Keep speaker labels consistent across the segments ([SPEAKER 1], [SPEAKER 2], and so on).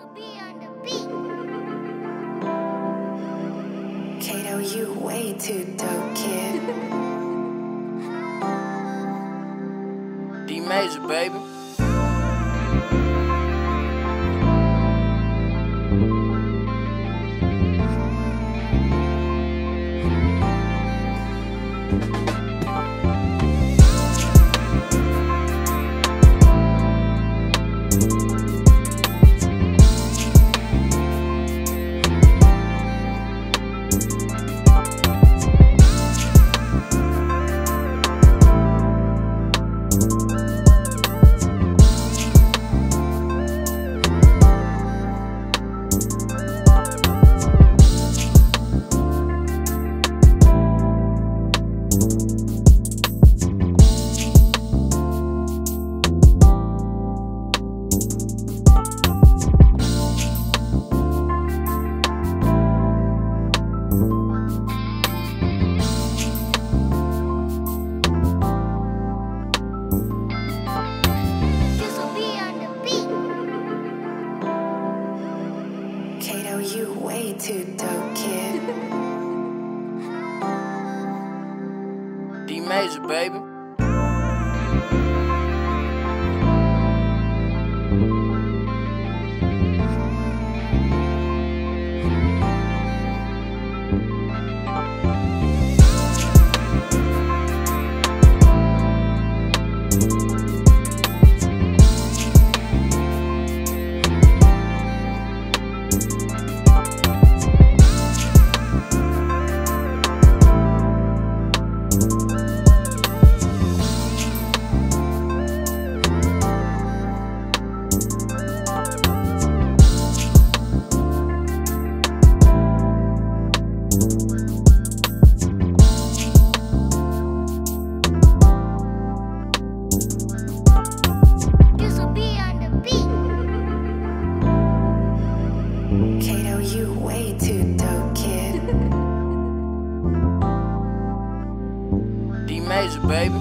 [SPEAKER 1] This'll be on the beat.
[SPEAKER 2] Kado, you way too dope, kid.
[SPEAKER 3] D Major, baby.
[SPEAKER 1] This'll
[SPEAKER 2] Kado, you way too dope, kid.
[SPEAKER 3] D Major, baby.
[SPEAKER 2] You way too dope, kid.
[SPEAKER 3] D Major, baby.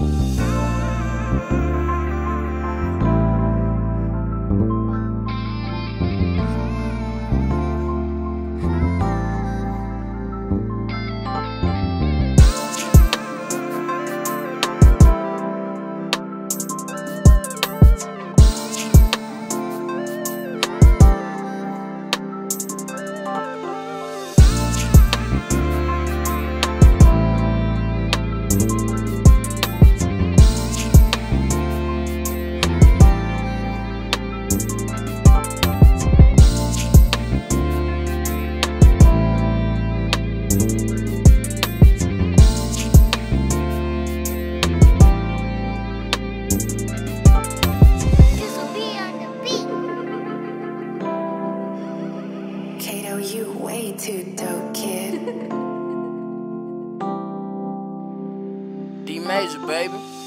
[SPEAKER 2] You way too dope, kid.
[SPEAKER 3] Major, baby.